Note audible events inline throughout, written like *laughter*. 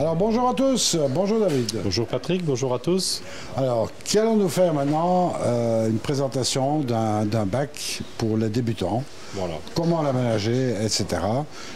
Alors bonjour à tous, bonjour David. Bonjour Patrick, bonjour à tous. Alors, qu'allons-nous faire maintenant euh, Une présentation d'un bac pour les débutants? Voilà. Comment l'aménager, etc.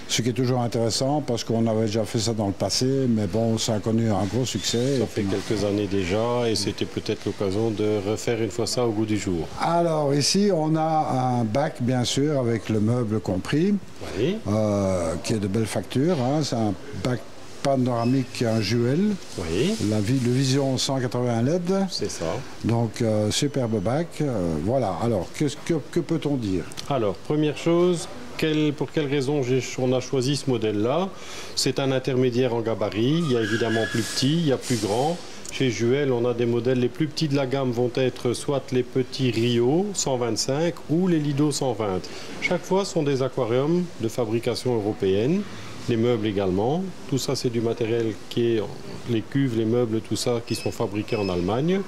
Ce qui est toujours intéressant parce qu'on avait déjà fait ça dans le passé, mais bon, ça a connu un gros succès. Ça fait quelques années déjà et c'était peut-être l'occasion de refaire une fois ça au goût du jour. Alors ici, on a un bac, bien sûr, avec le meuble compris, Oui, euh, qui est de belle facture. hein. C'est un bac panoramique Juel, oui, la vi- le Vision 180 LED. c'est ça. Donc, euh, superbe bac. euh, voilà. Alors, que, que peut-on dire? Alors, première chose, quelle- pour quelle raison j'ai- on a choisi ce modèle-là? C'est un intermédiaire en gabarit. Il y a évidemment plus petit, il y a plus grand. Chez Juel, on a des modèles. Les plus petits de la gamme vont être soit les petits Rio 125 ou les Lido 120. Chaque fois, ce sont des aquariums de fabrication européenne. Les meubles également. Tout ça, c'est du matériel qui est les cuves, les meubles, tout ça, qui sont fabriqués en Allemagne.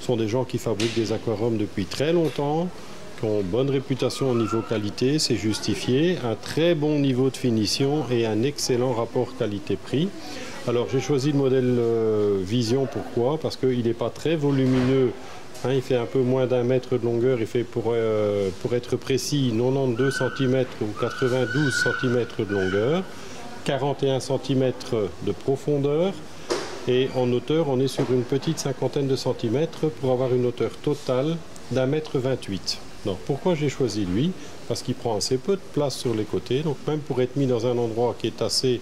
Ce sont des gens qui fabriquent des aquariums depuis très longtemps qui ont bonne réputation au niveau qualité, c'est justifié, un très bon niveau de finition et un excellent rapport qualité-prix. Alors j'ai choisi le modèle euh, Vision, pourquoi? Parce qu'il n'est pas très volumineux, hein, il fait un peu moins d'un mètre de longueur, il fait pour, euh, pour être précis 92 cm ou 92 cm de longueur, 41 cm de profondeur et en hauteur, on est sur une petite cinquantaine de centimètres pour avoir une hauteur totale d'un mètre 28. Donc pourquoi j'ai choisi lui? Parce qu'il prend assez peu de place sur les côtés, donc même pour être mis dans un endroit qui est assez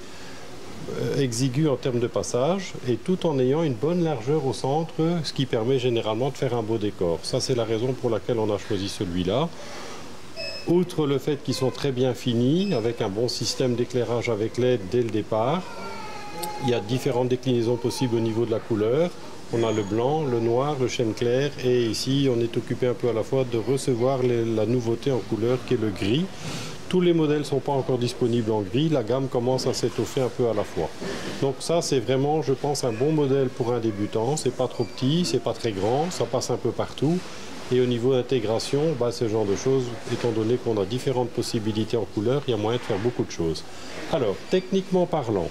euh, exigu en termes de passage, et tout en ayant une bonne largeur au centre, ce qui permet généralement de faire un beau décor. Ça c'est la raison pour laquelle on a choisi celui-là. Outre le fait qu'ils sont très bien finis, avec un bon système d'éclairage avec LED dès le départ, il y a différentes déclinaisons possibles au niveau de la couleur. On a le blanc, le noir, le chêne clair et ici on est occupé un peu à la fois de recevoir la nouveauté en couleur qui est le gris. Tous les modèles ne sont pas encore disponibles en gris, la gamme commence à s'étoffer un peu à la fois. Donc ça c'est vraiment je pense un bon modèle pour un débutant, c'est pas trop petit, c'est pas très grand, ça passe un peu partout. Et au niveau d'intégration, bah, ce genre de choses, étant donné qu'on a différentes possibilités en couleur, il y a moyen de faire beaucoup de choses. Alors, techniquement parlant,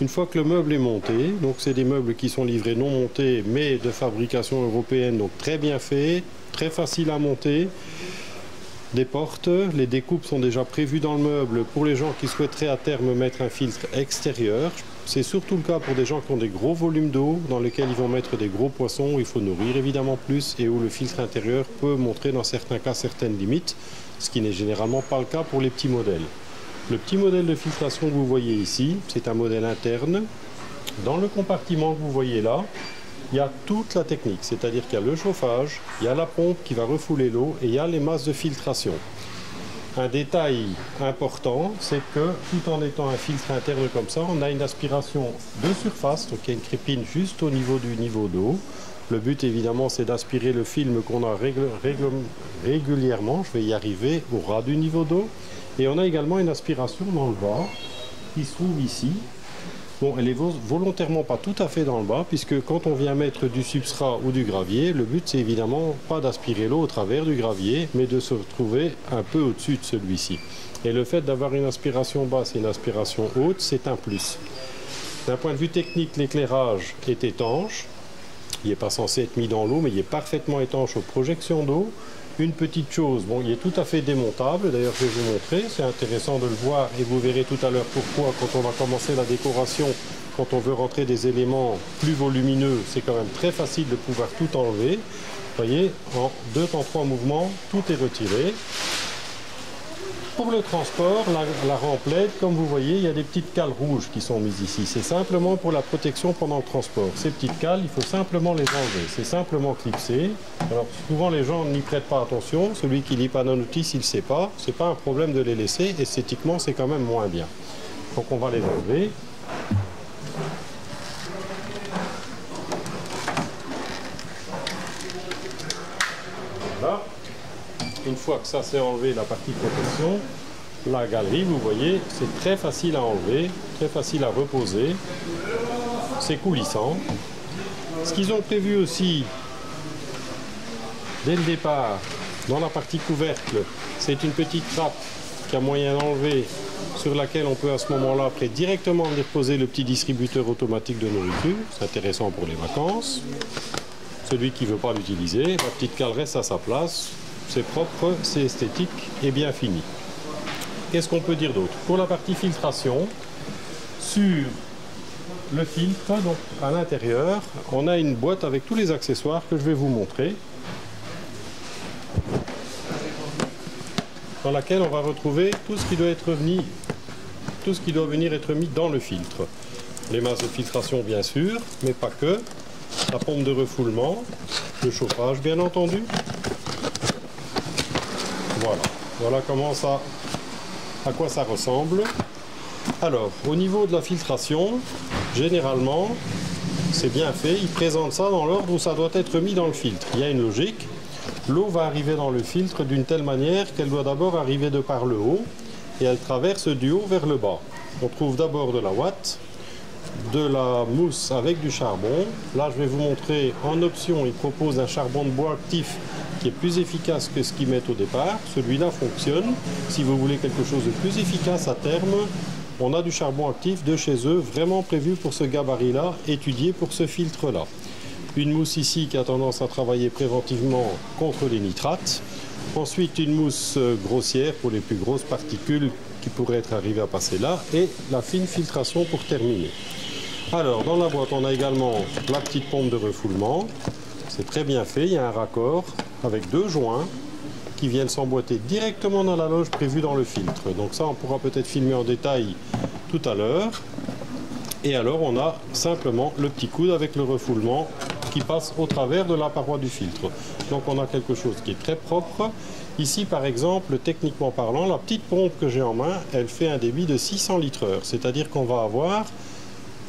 une fois que le meuble est monté, donc c'est des meubles qui sont livrés non montés mais de fabrication européenne, donc très bien fait, très facile à monter. Des portes, les découpes sont déjà prévues dans le meuble pour les gens qui souhaiteraient à terme mettre un filtre extérieur. C'est surtout le cas pour des gens qui ont des gros volumes d'eau dans lesquels ils vont mettre des gros poissons, où il faut nourrir évidemment plus et où le filtre intérieur peut montrer dans certains cas certaines limites, ce qui n'est généralement pas le cas pour les petits modèles. Le petit modèle de filtration que vous voyez ici, c'est un modèle interne. Dans le compartiment que vous voyez là, il y a toute la technique, c'est-à-dire qu'il y a le chauffage, il y a la pompe qui va refouler l'eau et il y a les masses de filtration. Un détail important, c'est que tout en étant un filtre interne comme ça, on a une aspiration de surface, donc il y a une crépine juste au niveau du niveau d'eau. Le but évidemment c'est d'aspirer le film qu'on a régulièrement, je vais y arriver, au ras du niveau d'eau. Et on a également une aspiration dans le bas qui se trouve ici. Bon, elle est vo- volontairement pas tout à fait dans le bas, puisque quand on vient mettre du substrat ou du gravier, le but c'est évidemment pas d'aspirer l'eau au travers du gravier, mais de se retrouver un peu au-dessus de celui-ci. Et le fait d'avoir une aspiration basse et une aspiration haute, c'est un plus. D'un point de vue technique, l'éclairage est étanche. Il n'est pas censé être mis dans l'eau, mais il est parfaitement étanche aux projections d'eau. Une petite chose, bon, il est tout à fait démontable, d'ailleurs je vais vous montrer, c'est intéressant de le voir et vous verrez tout à l'heure pourquoi quand on va commencer la décoration, quand on veut rentrer des éléments plus volumineux, c'est quand même très facile de pouvoir tout enlever. Vous voyez, en deux temps trois mouvements, tout est retiré. Pour le transport, la, la comme vous voyez, il y a des petites cales rouges qui sont mises ici. C'est simplement pour la protection pendant le transport. Ces petites cales, il faut simplement les enlever. C'est simplement clipsé. Alors souvent les gens n'y prêtent pas attention. Celui qui lit pas la notice, il ne sait pas. C'est pas un problème de les laisser. Esthétiquement, c'est quand même moins bien. Donc on va les enlever. Voilà. Une fois que ça c'est enlevé, la partie protection, la galerie, vous voyez, c'est très facile à enlever, très facile à reposer. C'est coulissant. Ce qu'ils ont prévu aussi, dès le départ, dans la partie couvercle, c'est une petite trappe qu'il y a moyen d'enlever, sur laquelle on peut à ce moment-là après directement venir poser le petit distributeur automatique de nourriture. C'est intéressant pour les vacances. Celui qui ne veut pas l'utiliser, la petite cale reste à sa place. C'est propre, c'est esthétique et bien fini. Qu'est-ce qu'on peut dire d'autre? Pour la partie filtration, sur le filtre, à l'intérieur, on a une boîte avec tous les accessoires que je vais vous montrer. Dans laquelle on va retrouver tout ce qui doit être tout ce qui doit venir être mis dans le filtre. Les masses de filtration bien sûr, mais pas que. La pompe de refoulement, le chauffage bien entendu. Voilà, voilà comment ça, à quoi ça ressemble. Alors, au niveau de la filtration, généralement, c'est bien fait. Il présente ça dans l'ordre où ça doit être mis dans le filtre. Il y a une logique. L'eau va arriver dans le filtre d'une telle manière qu'elle doit d'abord arriver de par le haut et elle traverse du haut vers le bas. On trouve d'abord de la ouate, de la mousse avec du charbon. Là, je vais vous montrer en option, il propose un charbon de bois actif plus efficace que ce qu'ils mettent au départ. Celui-là fonctionne. Si vous voulez quelque chose de plus efficace à terme, on a du charbon actif de chez eux, vraiment prévu pour ce gabarit-là, étudié pour ce filtre-là. Une mousse ici qui a tendance à travailler préventivement contre les nitrates. Ensuite, une mousse euh, grossière pour les plus grosses particules qui pourraient être arrivées à passer là. Et la fine filtration pour terminer. Alors, dans la boîte, on a également la petite pompe de refoulement. C'est très bien fait, il y a un raccord avec deux joints qui viennent s'emboîter directement dans la loge prévue dans le filtre. Donc ça, on pourra peut-être filmer en détail tout à l'heure. Et alors, on a simplement le petit coude avec le refoulement qui passe au travers de la paroi du filtre. Donc on a quelque chose qui est très propre. Ici, par exemple, techniquement parlant, la petite pompe que j'ai en main, elle fait un débit de 600 litres heure. C'est-à-dire qu'on va avoir,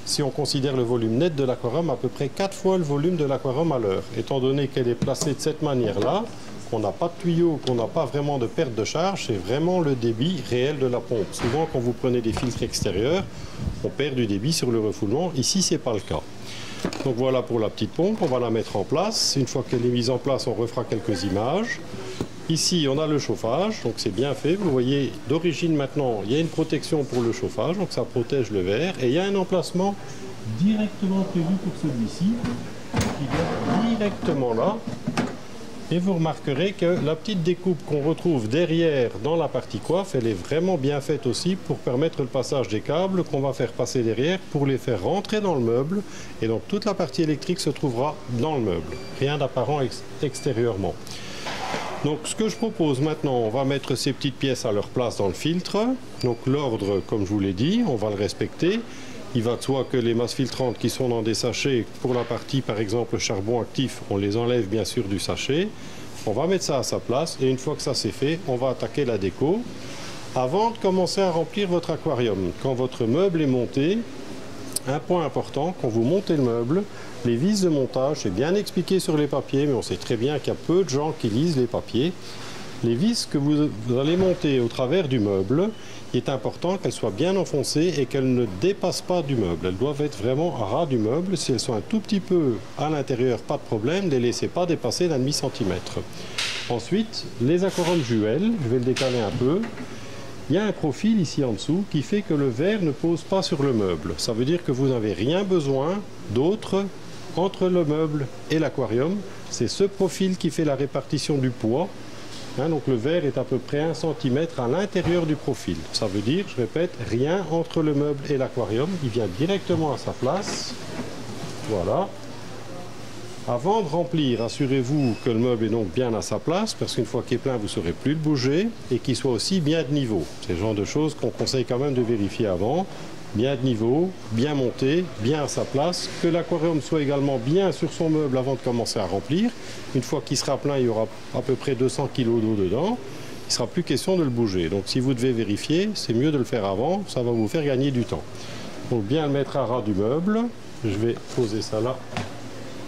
si on considère le volume net de l'aquarium, à peu près 4 fois le volume de l'aquarium à l'heure. Étant donné qu'elle est placée de cette manière-là, qu'on n'a pas de tuyau, qu'on n'a pas vraiment de perte de charge, c'est vraiment le débit réel de la pompe. Souvent, quand vous prenez des filtres extérieurs, on perd du débit sur le refoulement. Ici, ce n'est pas le cas. Donc voilà pour la petite pompe, on va la mettre en place. Une fois qu'elle est mise en place, on refera quelques images. Ici, on a le chauffage, donc c'est bien fait. Vous voyez, d'origine maintenant, il y a une protection pour le chauffage, donc ça protège le verre. Et il y a un emplacement directement prévu pour celui-ci, qui est directement là. Et vous remarquerez que la petite découpe qu'on retrouve derrière dans la partie coiffe, elle est vraiment bien faite aussi pour permettre le passage des câbles qu'on va faire passer derrière pour les faire rentrer dans le meuble. Et donc toute la partie électrique se trouvera dans le meuble. Rien d'apparent extérieurement. Donc ce que je propose maintenant, on va mettre ces petites pièces à leur place dans le filtre. Donc l'ordre, comme je vous l'ai dit, on va le respecter. Il va de soi que les masses filtrantes qui sont dans des sachets, pour la partie par exemple charbon actif, on les enlève bien sûr du sachet. On va mettre ça à sa place et une fois que ça c'est fait, on va attaquer la déco. Avant de commencer à remplir votre aquarium, quand votre meuble est monté, un point important, quand vous montez le meuble, les vis de montage, c'est bien expliqué sur les papiers, mais on sait très bien qu'il y a peu de gens qui lisent les papiers. Les vis que vous allez monter au travers du meuble, il est important qu'elles soient bien enfoncées et qu'elles ne dépassent pas du meuble. Elles doivent être vraiment à ras du meuble. Si elles sont un tout petit peu à l'intérieur, pas de problème. Ne les laissez pas dépasser d'un demi-centimètre. Ensuite, les aquarums Juel, je vais le décaler un peu. Il y a un profil ici en dessous qui fait que le verre ne pose pas sur le meuble. Ça veut dire que vous n'avez rien besoin d'autre entre le meuble et l'aquarium. C'est ce profil qui fait la répartition du poids Hein, donc le verre est à peu près 1 cm à l'intérieur du profil. Ça veut dire, je répète, rien entre le meuble et l'aquarium. Il vient directement à sa place. Voilà. Avant de remplir, assurez-vous que le meuble est donc bien à sa place, parce qu'une fois qu'il est plein, vous ne saurez plus le bouger, et qu'il soit aussi bien de niveau. C'est le genre de choses qu'on conseille quand même de vérifier avant bien de niveau, bien monté, bien à sa place, que l'aquarium soit également bien sur son meuble avant de commencer à remplir. Une fois qu'il sera plein, il y aura à peu près 200 kg d'eau dedans. Il ne sera plus question de le bouger. Donc si vous devez vérifier, c'est mieux de le faire avant, ça va vous faire gagner du temps. Donc bien le mettre à ras du meuble. Je vais poser ça là.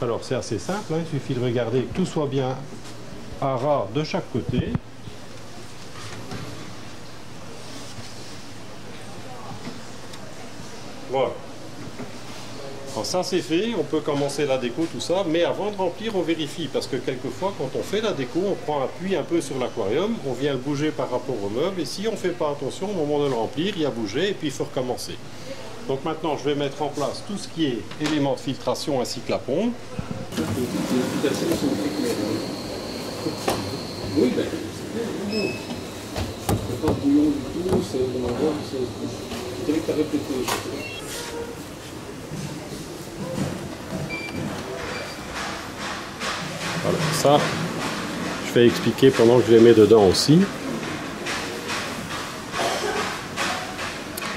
Alors c'est assez simple, hein. il suffit de regarder que tout soit bien à ras de chaque côté. Voilà. ça c'est fait, on peut commencer la déco, tout ça, mais avant de remplir, on vérifie, parce que quelquefois, quand on fait la déco, on prend appui un peu sur l'aquarium, on vient le bouger par rapport au meuble, et si on ne fait pas attention, au moment de le remplir, il y a bougé, et puis il faut recommencer. Donc maintenant, je vais mettre en place tout ce qui est éléments de filtration ainsi que la pompe. Oui, ben, c'est pas du tout, c'est Voilà, ça, je vais expliquer pendant que je les mets dedans aussi.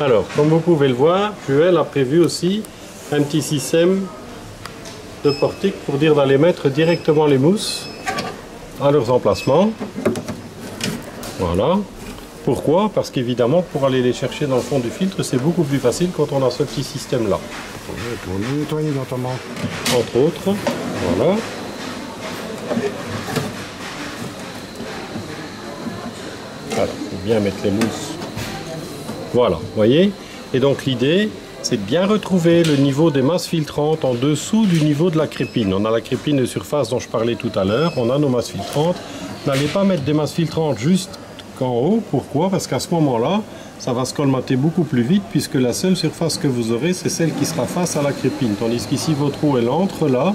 Alors, comme vous pouvez le voir, Joël a prévu aussi un petit système de portique pour dire d'aller mettre directement les mousses à leurs emplacements. Voilà. Pourquoi? Parce qu'évidemment, pour aller les chercher dans le fond du filtre, c'est beaucoup plus facile quand on a ce petit système-là. Pour les nettoyer notamment. Entre autres, voilà. Voilà, bien mettre les mousses. Voilà, voyez? Et donc l'idée, c'est de bien retrouver le niveau des masses filtrantes en dessous du niveau de la crépine. On a la crépine de surface dont je parlais tout à l'heure, on a nos masses filtrantes. N'allez pas mettre des masses filtrantes juste qu'en haut. Pourquoi? Parce qu'à ce moment-là, ça va se colmater beaucoup plus vite puisque la seule surface que vous aurez, c'est celle qui sera face à la crépine. Tandis qu'ici, votre eau, elle entre là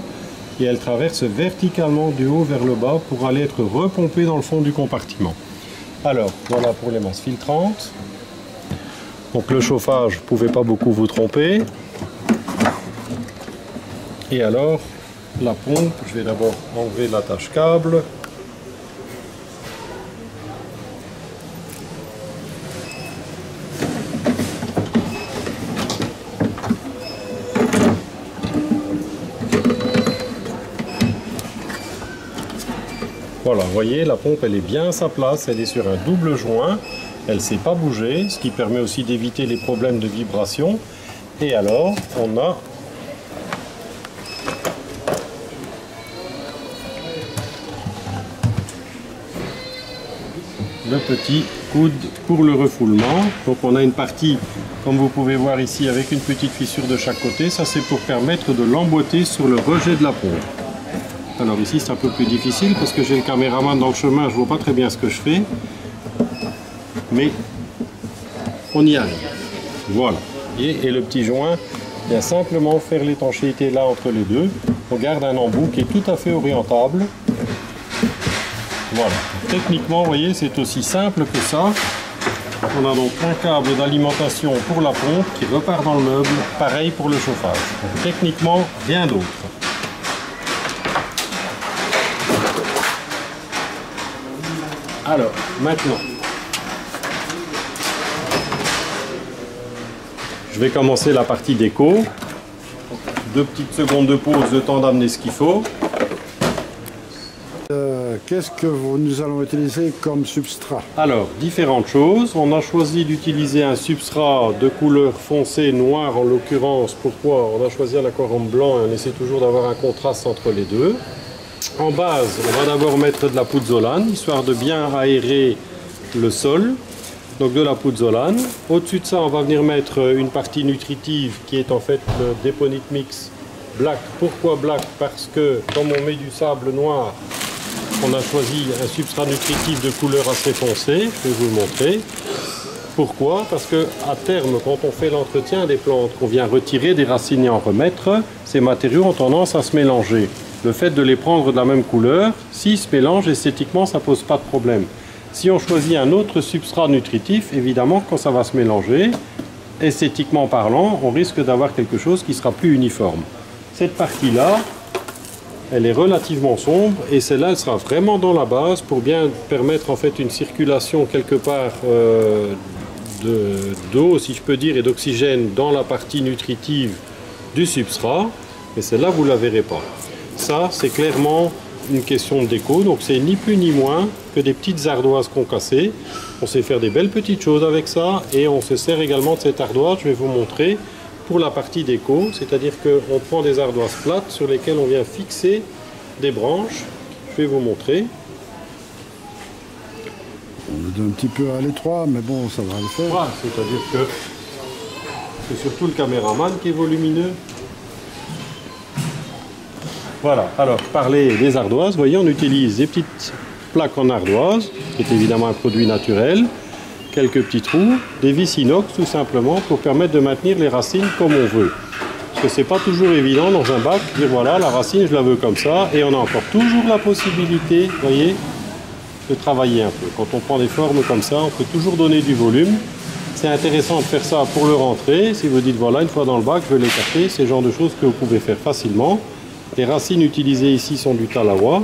et elle traverse verticalement du haut vers le bas pour aller être repompée dans le fond du compartiment. Alors, voilà pour les masses filtrantes. Donc le chauffage, vous ne pouvez pas beaucoup vous tromper. Et alors, la pompe, je vais d'abord enlever l'attache câble. Voyez, la pompe, elle est bien à sa place, elle est sur un double joint, elle ne s'est pas bougée, ce qui permet aussi d'éviter les problèmes de vibration. Et alors, on a le petit coude pour le refoulement. Donc on a une partie, comme vous pouvez voir ici, avec une petite fissure de chaque côté. Ça c'est pour permettre de l'emboîter sur le rejet de la pompe. Alors ici c'est un peu plus difficile parce que j'ai le caméraman dans le chemin, je vois pas très bien ce que je fais. Mais on y arrive. Voilà. Et, le petit joint, bien simplement faire l'étanchéité là entre les deux. On garde un embout qui est tout à fait orientable. Voilà. Techniquement, vous voyez, c'est aussi simple que ça. On a donc un câble d'alimentation pour la pompe qui repart dans le meuble, pareil pour le chauffage. Techniquement, rien d'autre. Alors, maintenant, je vais commencer la partie déco. Deux petites secondes de pause, le temps d'amener ce qu'il faut. Euh, Qu'est-ce que vous- nous allons utiliser comme substrat Alors, différentes choses. On a choisi d'utiliser un substrat de couleur foncée, noire en l'occurrence. Pourquoi? On a choisi un aquarium blanc et on essaie toujours d'avoir un contraste entre les deux. En base, on va d'abord mettre de la pouzzolane, histoire de bien aérer le sol. Donc de la pouzzolane. Au-dessus de ça, on va venir mettre une partie nutritive qui est en fait le Deponit Mix Black. Pourquoi Black? Parce que comme on met du sable noir, on a choisi un substrat nutritif de couleur assez foncée, je vais vous le montrer. Pourquoi? Parce que à terme, quand on fait l'entretien des plantes, qu'on vient retirer des racines et en remettre, ces matériaux ont tendance à se mélanger. Le fait de les prendre de la même couleur, s'ils se mélangent esthétiquement, ça pose pas de problème. Si on choisit un autre substrat nutritif, évidemment, quand ça va se mélanger, esthétiquement parlant, on risque d'avoir quelque chose qui sera plus uniforme. Cette partie-là, elle est relativement sombre et celle-là, elle sera vraiment dans la base pour bien permettre en fait une circulation quelque part euh, de- d'eau, si je peux dire, et d'oxygène dans la partie nutritive du substrat. Et celle-là, vous ne la verrez pas. Ça, c'est clairement une question de déco. Donc, c'est ni plus ni moins que des petites ardoises concassées. On sait faire des belles petites choses avec ça et on se sert également de cette ardoise. Je vais vous montrer pour la partie déco, c'est-à-dire qu'on prend des ardoises plates sur lesquelles on vient fixer des branches. Je vais vous montrer. On est un petit peu à l'étroit, mais bon, ça va le faire. Voilà, c'est-à-dire que c'est surtout le caméraman qui est volumineux. Voilà, alors parler des ardoises, vous voyez, on utilise des petites plaques en ardoise, qui est évidemment un produit naturel, quelques petits trous, des vis inox tout simplement pour permettre de maintenir les racines comme on veut. Parce que c'est pas toujours évident dans un bac dire voilà la racine je la veux comme ça et on a encore toujours la possibilité, vous voyez, de travailler un peu. Quand on prend des formes comme ça, on peut toujours donner du volume. C'est intéressant de faire ça pour le rentrer. Si vous dites voilà une fois dans le bac, je vais l'écarter, c'est le genre de choses que vous pouvez faire facilement. Les racines utilisées ici sont du talawa.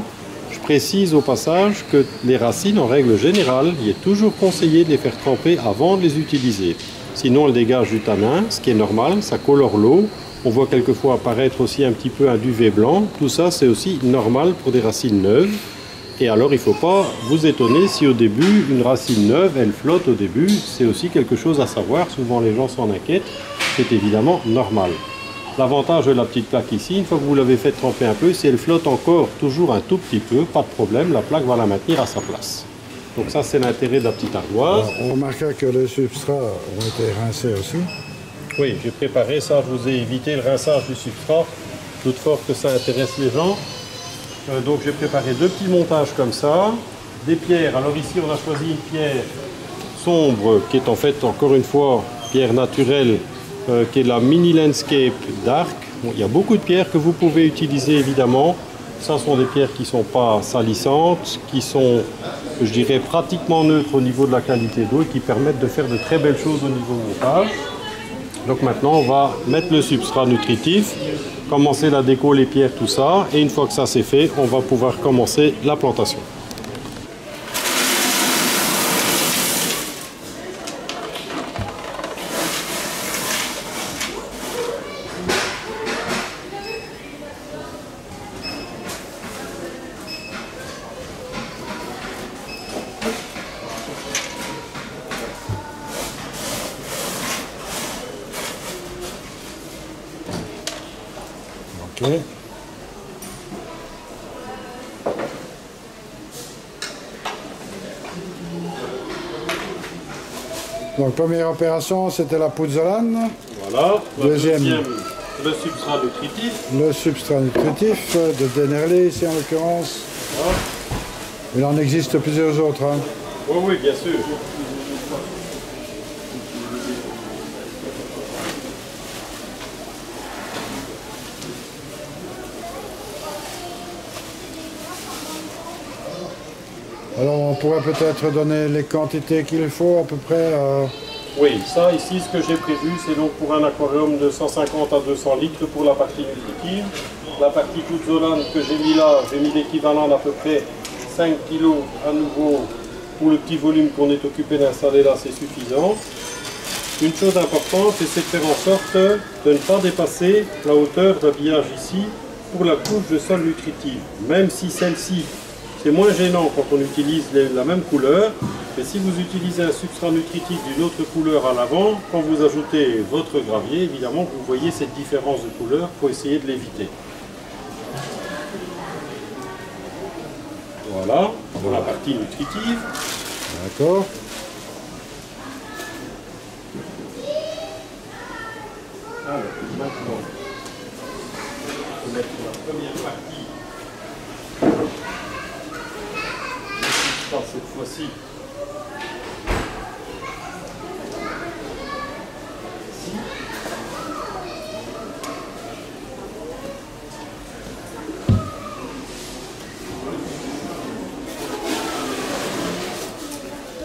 Je précise au passage que les racines, en règle générale, il est toujours conseillé de les faire tremper avant de les utiliser. Sinon, elles dégagent du tanin, ce qui est normal, ça colore l'eau. On voit quelquefois apparaître aussi un petit peu un duvet blanc. Tout ça, c'est aussi normal pour des racines neuves. Et alors, il ne faut pas vous étonner si au début, une racine neuve, elle flotte au début. C'est aussi quelque chose à savoir. Souvent, les gens s'en inquiètent. C'est évidemment normal. L'avantage de la petite plaque ici, une fois que vous l'avez fait tremper un peu, si elle flotte encore toujours un tout petit peu, pas de problème, la plaque va la maintenir à sa place. Donc ça, c'est l'intérêt de la petite ardoise. on remarqua que les substrats ont été rincés aussi. Oui, j'ai préparé ça, je vous ai évité le rinçage du substrat, doute fort que ça intéresse les gens. Euh, donc j'ai préparé deux petits montages comme ça, des pierres. Alors ici, on a choisi une pierre sombre, qui est en fait, encore une fois, pierre naturelle euh, qui est la Mini Landscape Dark. il y a beaucoup de pierres que vous pouvez utiliser évidemment. Ça sont des pierres qui ne sont pas salissantes, qui sont, je dirais, pratiquement neutres au niveau de la qualité d'eau et qui permettent de faire de très belles choses au niveau montage. Donc maintenant, on va mettre le substrat nutritif, commencer la déco, les pierres, tout ça. Et une fois que ça c'est fait, on va pouvoir commencer la plantation. Donc première opération, c'était la pouzzolane. Voilà. Deuxième, le substrat nutritif. Le substrat nutritif de Denerley ici en l'occurrence. Il en existe plusieurs autres. Hein. Oui, oui, bien sûr. Alors on pourrait peut-être donner les quantités qu'il faut à peu près euh, Oui, ça ici ce que j'ai prévu c'est donc pour un aquarium de 150 à 200 litres pour la partie nutritive. La partie toute zolane que j'ai mis là, j'ai mis l'équivalent d'à peu près 5 kg à nouveau pour le petit volume qu'on est occupé d'installer là, c'est suffisant. Une chose importante, c'est de faire en sorte de ne pas dépasser la hauteur d'habillage ici pour la couche de sol nutritive. Même si celle-ci c'est moins gênant quand on utilise la même couleur, mais si vous utilisez un substrat nutritif d'une autre couleur à l'avant, quand vous ajoutez votre gravier, évidemment vous voyez cette différence de couleur, il faut essayer de l'éviter. Voilà, pour la partie nutritive. D'accord. Alors, maintenant, je vais mettre la première partie cette fois-ci.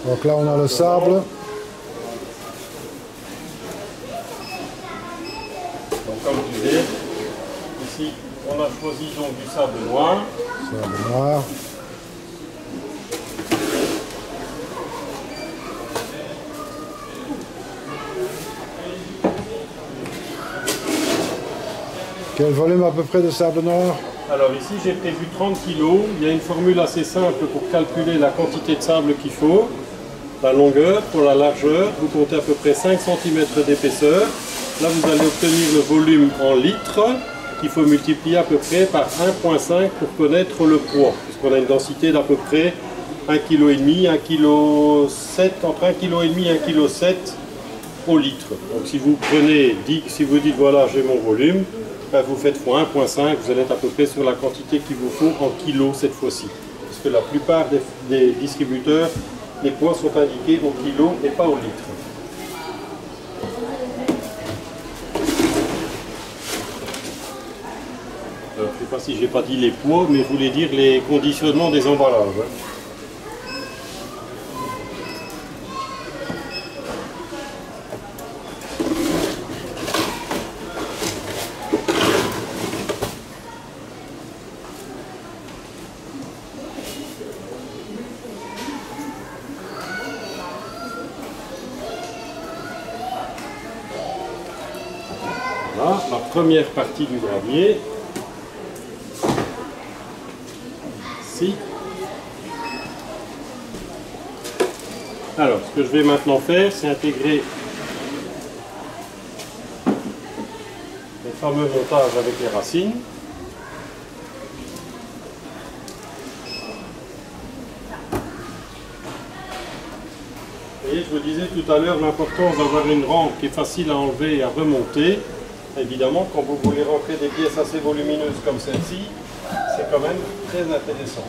Donc là, on a le sable. Donc, comme je disais, ici, on a choisi donc du sable noir. Sable noir. Quel volume à peu près de sable noir Alors ici j'ai prévu 30 kg. Il y a une formule assez simple pour calculer la quantité de sable qu'il faut. La longueur pour la largeur, vous comptez à peu près 5 cm d'épaisseur. Là vous allez obtenir le volume en litres qu'il faut multiplier à peu près par 1,5 pour connaître le poids. Puisqu'on a une densité d'à peu près 1,5 kg, 1 kg, entre 1,5 kg et 1,7 kg au litre. Donc si vous prenez, si vous dites voilà j'ai mon volume, ben, vous faites x 1.5, vous allez être à peu près sur la quantité qu'il vous faut en kilos cette fois-ci. Parce que la plupart des, distributeurs, les poids sont indiqués au kilo et pas au litre. je ne sais pas si j'ai pas dit les poids, mais je voulais dire les conditionnements des emballages. Hein. La première partie du gravier. Alors, ce que je vais maintenant faire, c'est intégrer les fameux montages avec les racines. Vous je vous disais tout à l'heure l'importance d'avoir une rampe qui est facile à enlever et à remonter. Évidemment, quand vous voulez rentrer des pièces assez volumineuses comme celle-ci, c'est quand même très intéressant.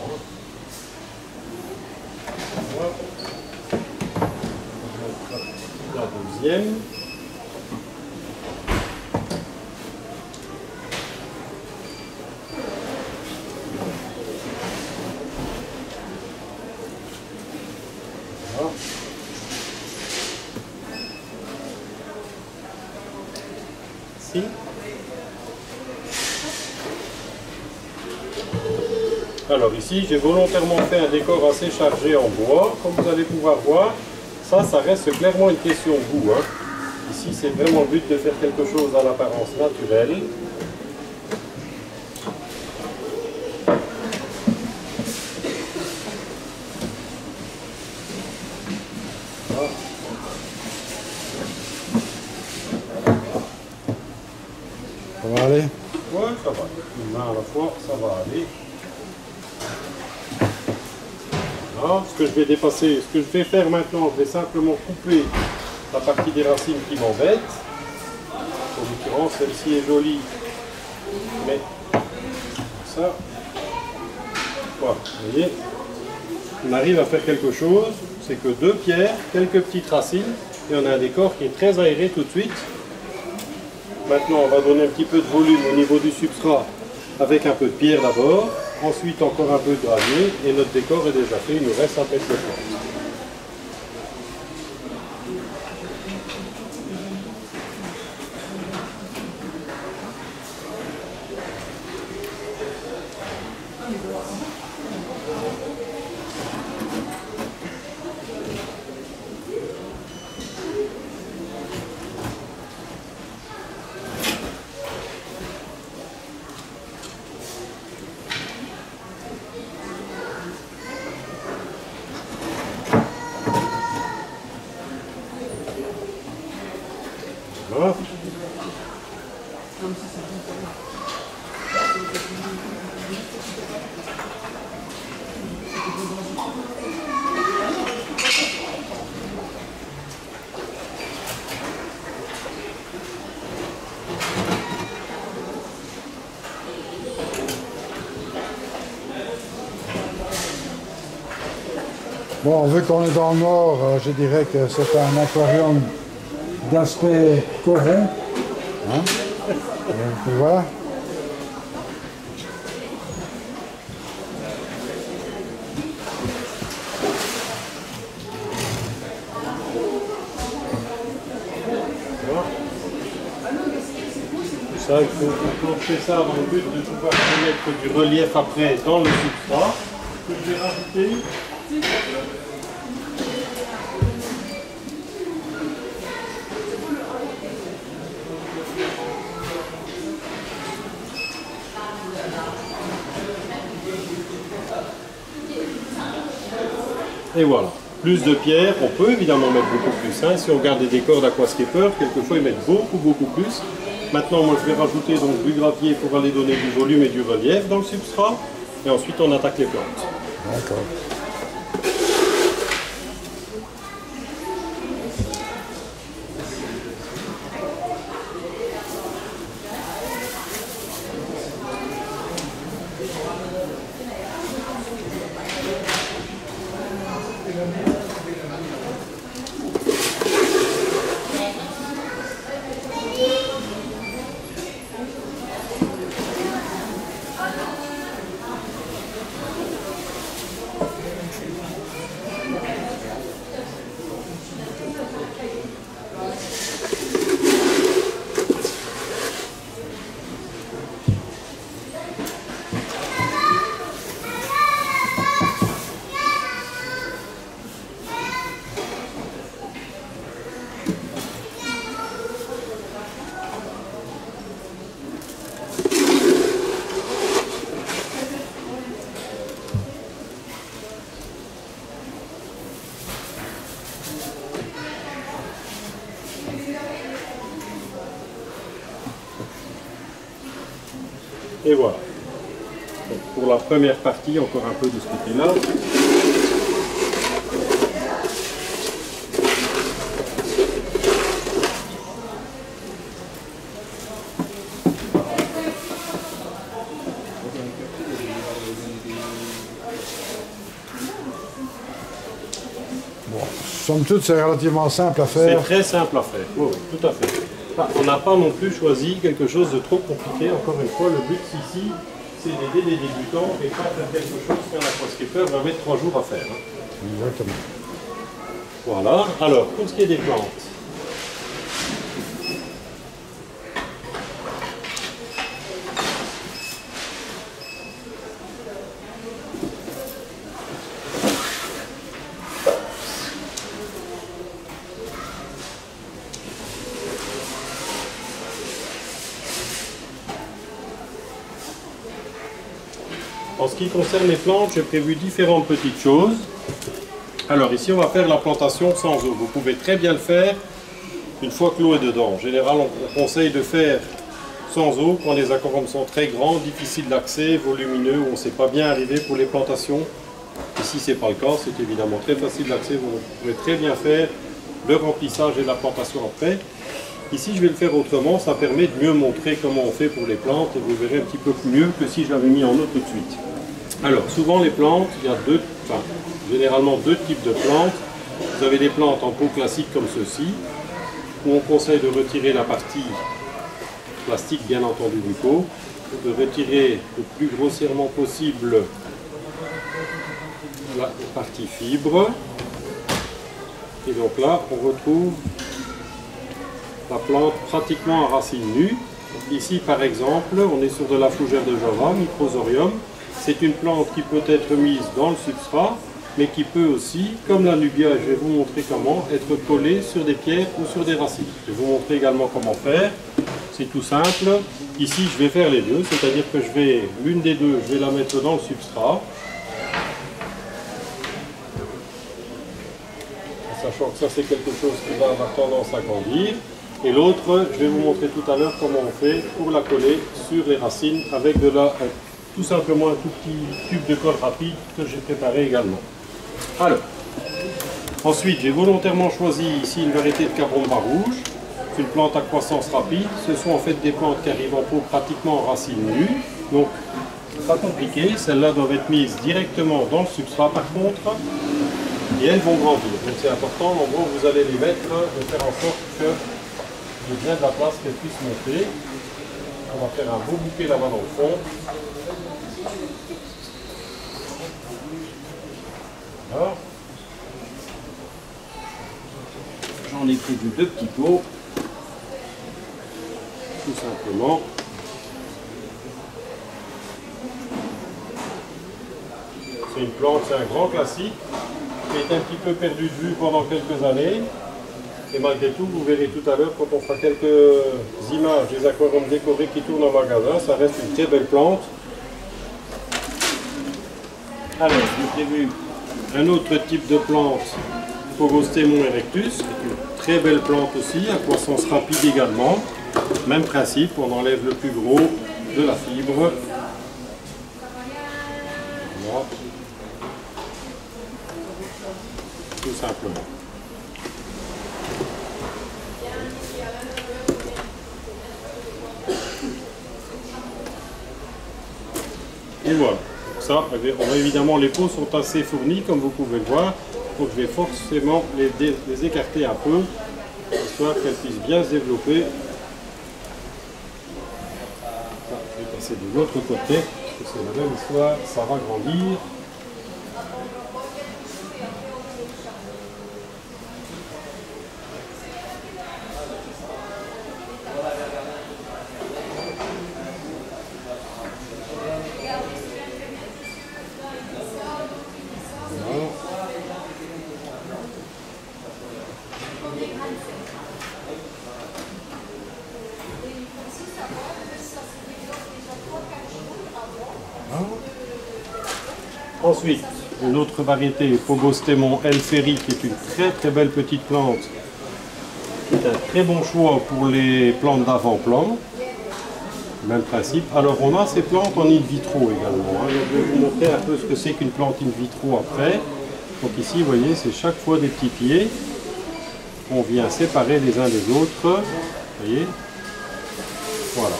La deuxième. Alors ici, j'ai volontairement fait un décor assez chargé en bois. Comme vous allez pouvoir voir, ça, ça reste clairement une question de goût. Hein. Ici, c'est vraiment le but de faire quelque chose à l'apparence naturelle. Ça va aller Oui, ça va. Une main à la fois, ça va aller. ce que je vais dépasser, ce que je vais faire maintenant, je vais simplement couper la partie des racines qui m'embête. En l'occurrence, celle-ci est jolie, mais ça, voilà, vous voyez, on arrive à faire quelque chose, c'est que deux pierres, quelques petites racines, et on a un décor qui est très aéré tout de suite. Maintenant, on va donner un petit peu de volume au niveau du substrat avec un peu de pierre d'abord. Ensuite, encore un peu de gravier et notre décor est déjà fait. Il nous reste à mettre le Bon, vu qu'on est dans le nord, euh, je dirais que c'est un aquarium d'aspect coron. Hein tu vois Ça, il faut plancher ça dans le but de pouvoir mettre du relief après dans le substrat. Que je vais Et voilà. Plus de pierres, on peut évidemment mettre beaucoup plus. Hein. Si on regarde des décors d'aquascaper, quelquefois ils mettent beaucoup beaucoup plus. Maintenant, moi je vais rajouter donc du gravier pour aller donner du volume et du relief dans le substrat. Et ensuite on attaque les plantes. Et voilà. pour la première partie, encore un peu de ce côté-là. Somme toute, c'est relativement simple à C'est faire. très simple à faire, oui, oui, tout à fait. On n'a pas non plus choisi quelque chose de trop compliqué. Encore une fois, le but ici, c'est d'aider les débutants et pas faire quelque chose qu'un aquascaper va mettre trois jours à faire. hein. Exactement. Voilà. Alors, pour ce qui est des plantes. Qui concerne les plantes, j'ai prévu différentes petites choses. Alors ici, on va faire la plantation sans eau. Vous pouvez très bien le faire une fois que l'eau est dedans. En général, on on conseille de faire sans eau quand les aquariums sont très grands, difficiles d'accès, volumineux, où on ne sait pas bien arriver pour les plantations. Ici, ce n'est pas le cas, c'est évidemment très facile d'accès. Vous pouvez très bien faire le remplissage et la plantation après. Ici, je vais le faire autrement. Ça permet de mieux montrer comment on fait pour les plantes et vous verrez un petit peu mieux que si j'avais mis en eau tout de suite. Alors, souvent les plantes, il y a deux, enfin, généralement deux types de plantes. Vous avez des plantes en pot classique comme ceci, où on conseille de retirer la partie plastique, bien entendu, du pot, de retirer le plus grossièrement possible la partie fibre. Et donc là, on retrouve la plante pratiquement à racines nues. Ici, par exemple, on est sur de la fougère de Java, Microsorium. C'est une plante qui peut être mise dans le substrat, mais qui peut aussi, comme la nubia, je vais vous montrer comment, être collée sur des pierres ou sur des racines. Je vais vous montrer également comment faire. C'est tout simple. Ici, je vais faire les deux, c'est-à-dire que je vais, l'une des deux, je vais la mettre dans le substrat. Sachant que ça, c'est quelque chose qui va avoir tendance à grandir. Et l'autre, je vais vous montrer tout à l'heure comment on fait pour la coller sur les racines avec de la, tout simplement un tout petit tube de colle rapide que j'ai préparé également. Alors, ensuite, j'ai volontairement choisi ici une variété de cabomba rouge. Une plante à croissance rapide. Ce sont en fait des plantes qui arrivent en pot pratiquement en racines nues. Donc, pas compliqué. Celles-là doivent être mises directement dans le substrat par contre. Et elles vont grandir. Donc c'est important, l'endroit où vous allez les mettre, de faire en sorte que il y bien de la place qu'elles puissent monter. On va faire un beau bouquet là-bas dans le fond. Alors, j'en ai prévu deux petits pots, tout simplement. C'est une plante, c'est un grand classique qui été un petit peu perdu de vue pendant quelques années. Et malgré tout, vous verrez tout à l'heure quand on fera quelques images des aquariums décorés qui tournent en magasin, ça reste une très belle plante. Alors, j'ai prévu un autre type de plante, Phogostemon erectus, qui est une très belle plante aussi, à croissance rapide également. Même principe, on enlève le plus gros de la fibre. Voilà. Tout simplement. Et voilà. Donc évidemment, les pots sont assez fournis, comme vous pouvez le voir. Donc je vais forcément les, écarter un peu, histoire qu'elles puissent bien se développer. Je vais passer de l'autre côté, c'est la même histoire, ça va grandir. Voilà. Ensuite, variété, Phobostemon elferi, qui est une très très belle petite plante, qui un très bon choix pour les plantes d'avant-plan. même principe. Alors on a ces plantes en in vitro également. hein. Je vais vous montrer un peu ce que c'est qu'une plante in vitro après. Donc ici, vous voyez, c'est chaque fois des petits pieds qu'on vient séparer les uns des autres. Voyez? Voilà.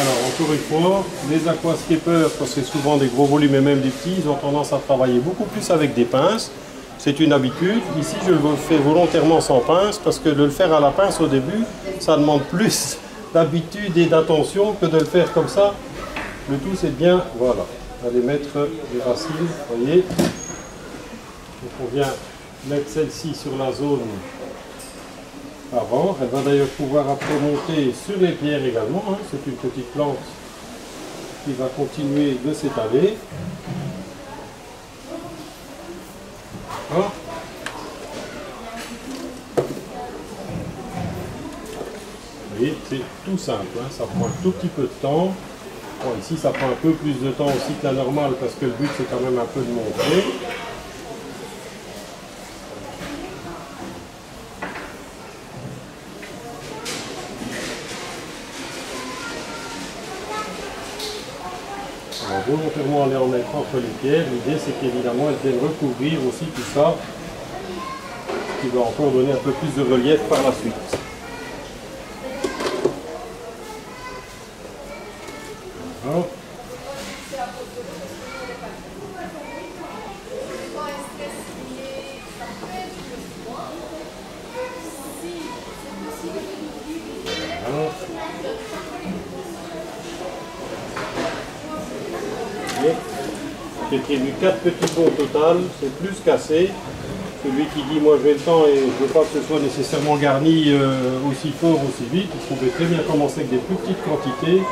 Alors encore une fois, les aquascapers, parce que c'est souvent des gros volumes et même des petits, ils ont tendance à travailler beaucoup plus avec des pinces. C'est une habitude. Ici, je le fais volontairement sans pince parce que de le faire à la pince au début, ça demande plus *laughs* d'habitude et d'attention que de le faire comme ça. Le tout, c'est bien, voilà, aller mettre les racines, vous voyez. Donc on vient mettre celle-ci sur la zone avant. Elle va d'ailleurs pouvoir après monter sur les pierres également. hein. C'est une petite plante qui va continuer de s'étaler. Voyez, c'est tout simple, hein. ça prend un tout petit peu de temps. Ici, ça prend un peu plus de temps aussi que la normale parce que le but, c'est quand même un peu de monter. Volontairement aller en mettre entre les pierres, l'idée c'est qu'évidemment elles viennent recouvrir aussi tout ça, qui va encore donner un peu plus de relief par la suite. J'ai prévu 4 petits au total, c'est plus qu'assez. Celui qui dit moi j'ai le temps et je ne veux pas que ce soit nécessairement garni euh, aussi fort, aussi vite, il pouvait très bien commencer avec des plus petites quantités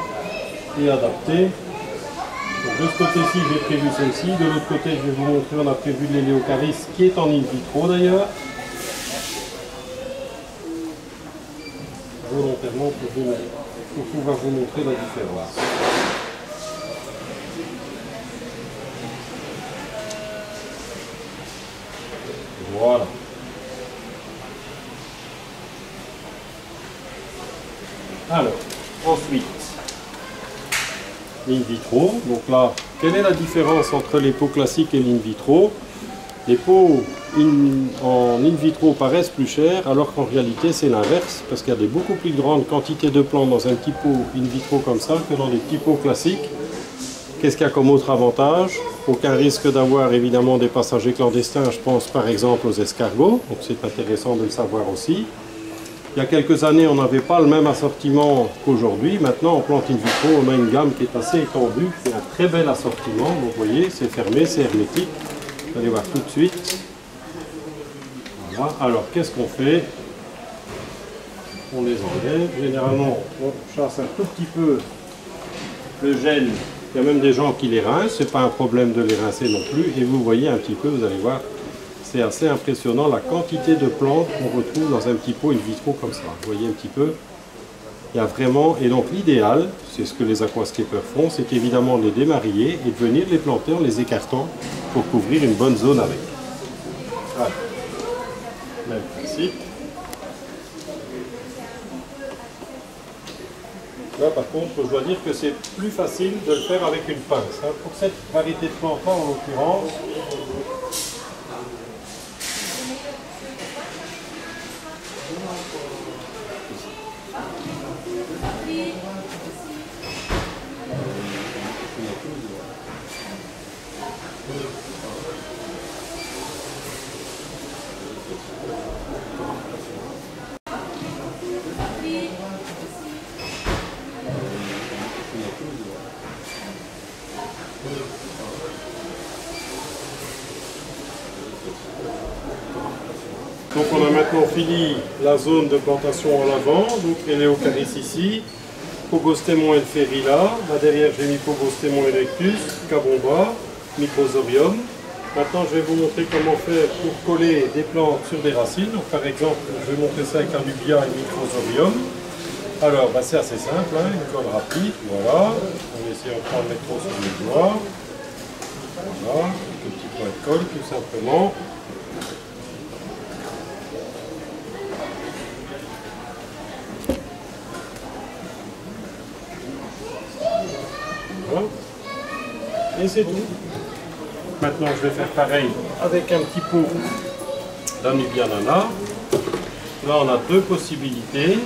et adapter. De ce côté-ci j'ai prévu celle-ci, de l'autre côté je vais vous montrer, on a prévu de l'héliocaris qui est en in vitro d'ailleurs. Volontairement pour, vous- pour pouvoir vous montrer la différence. Voilà. Alors, ensuite, l'in Donc là, quelle est la différence entre les pots classiques et l'in vitro? Les pots en in vitro paraissent plus chers, alors qu'en réalité c'est l'inverse, parce qu'il y a des beaucoup plus grandes quantités de plantes dans un petit pot in vitro comme ça que dans des petits pots classiques. Qu'est-ce qu'il y a comme autre avantage? Aucun risque d'avoir évidemment des passagers clandestins, je pense par exemple aux escargots, donc c'est intéressant de le savoir aussi. Il y a quelques années, on n'avait pas le même assortiment qu'aujourd'hui. Maintenant, en plante in vitro, on a une gamme qui est assez étendue, c'est un très bel assortiment. Vous voyez, c'est fermé, c'est hermétique. Vous allez voir tout de suite. Alors, qu'est-ce qu'on fait? On les enlève. Généralement, on chasse un tout petit peu le gel. Il y a même des gens qui les rincent, c'est pas un problème de les rincer non plus. Et vous voyez un petit peu, vous allez voir, c'est assez impressionnant la quantité de plantes qu'on retrouve dans un petit pot in vitro comme ça. Vous voyez un petit peu Il y a vraiment, et donc l'idéal, c'est ce que les aquascapers font, c'est évidemment de les démarier et de venir les planter en les écartant pour couvrir une bonne zone avec. Voilà. Même principe. Là, par contre, je dois dire que c'est plus facile de le faire avec une pince. hein. Pour cette variété de plantes-là, en l'occurrence, Donc on a maintenant fini la zone de plantation en avant, donc Eleocaris ici, Pogostemon elferi là, là derrière j'ai mis Pogostemon erectus, Cabomba, Microsorium. Maintenant je vais vous montrer comment faire pour coller des plantes sur des racines. Donc, par exemple, je vais montrer ça avec un Lubia et Microsorium. Alors bah, c'est assez simple, hein, une colle rapide, voilà. On va essayer de prendre trop sur les doigts. Voilà, quelques petits points de colle tout simplement. Et c'est tout. Maintenant, je vais faire pareil avec un petit pot d'Anubianana. Là, on a deux possibilités.